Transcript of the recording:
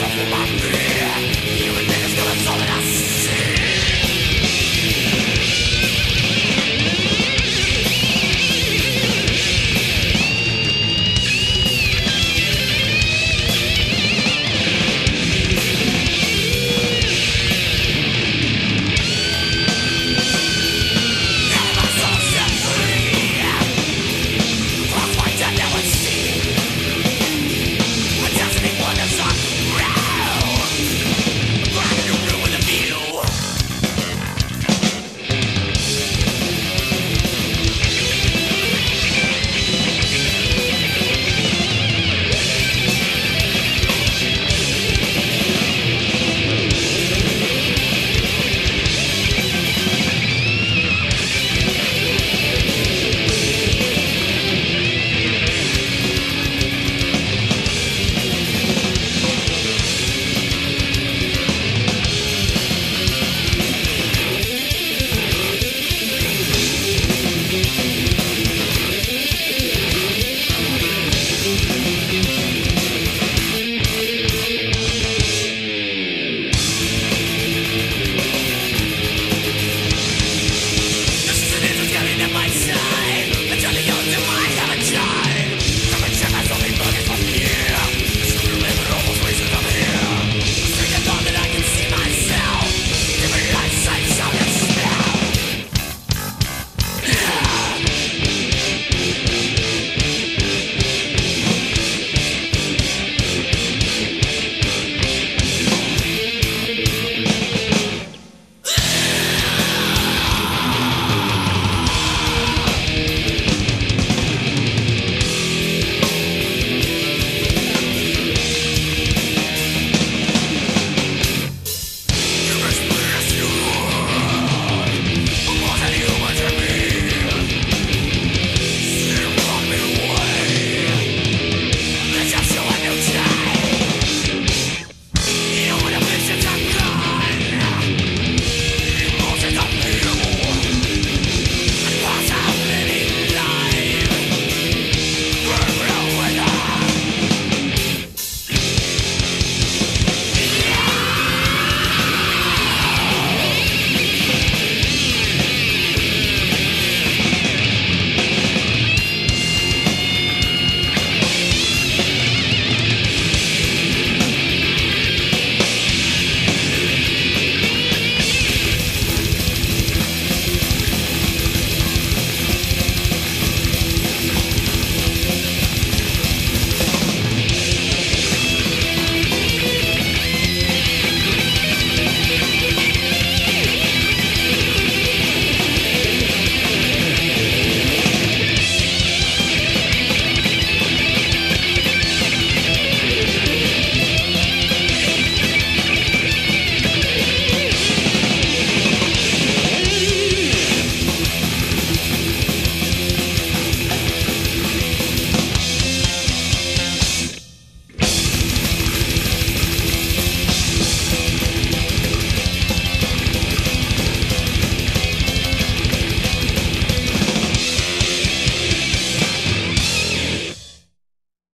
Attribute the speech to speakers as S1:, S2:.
S1: Sasa for my